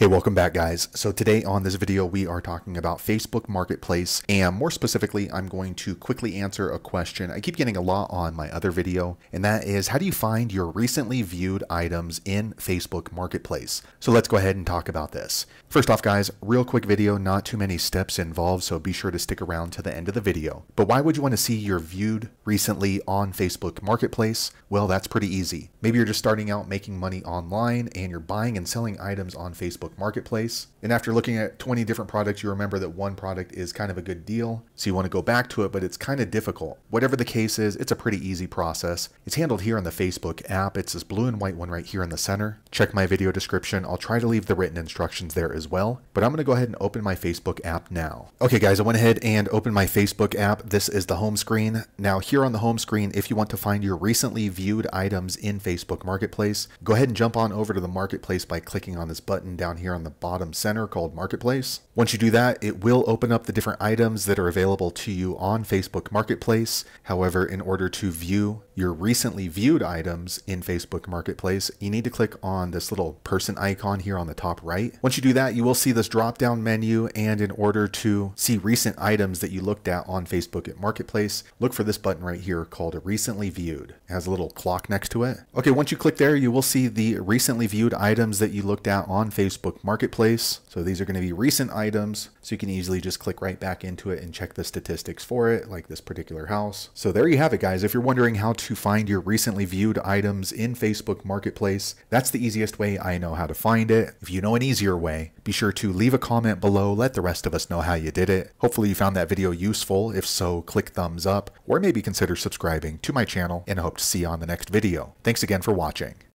Hey, welcome back guys. So today on this video, we are talking about Facebook Marketplace and more specifically, I'm going to quickly answer a question I keep getting a lot on my other video, and that is how do you find your recently viewed items in Facebook Marketplace? So let's go ahead and talk about this. First off guys, real quick video, not too many steps involved, so be sure to stick around to the end of the video. But why would you want to see your viewed recently on Facebook Marketplace? Well, that's pretty easy. Maybe you're just starting out making money online and you're buying and selling items on Facebook Facebook Marketplace. And after looking at 20 different products, you remember that one product is kind of a good deal. So you want to go back to it, but it's kind of difficult. Whatever the case is, it's a pretty easy process. It's handled here on the Facebook app. It's this blue and white one right here in the center. Check my video description. I'll try to leave the written instructions there as well. But I'm going to go ahead and open my Facebook app now. Okay, guys, I went ahead and opened my Facebook app. This is the home screen. Now, here on the home screen, if you want to find your recently viewed items in Facebook Marketplace, go ahead and jump on over to the Marketplace by clicking on this button down here on the bottom center called Marketplace. Once you do that, it will open up the different items that are available to you on Facebook Marketplace. However, in order to view your recently viewed items in Facebook Marketplace, you need to click on this little person icon here on the top right. Once you do that, you will see this drop down menu. And in order to see recent items that you looked at on Facebook at Marketplace, look for this button right here called recently viewed. It has a little clock next to it. Okay, once you click there, you will see the recently viewed items that you looked at on Facebook Marketplace. So these are going to be recent items. So you can easily just click right back into it and check the statistics for it, like this particular house. So there you have it, guys. If you're wondering how to find your recently viewed items in Facebook Marketplace, that's the easiest way I know how to find it. If you know an easier way, be sure to leave a comment below. Let the rest of us know how you did it. Hopefully you found that video useful. If so, click thumbs up or maybe consider subscribing to my channel and I hope to see you on the next video. Thanks again for watching.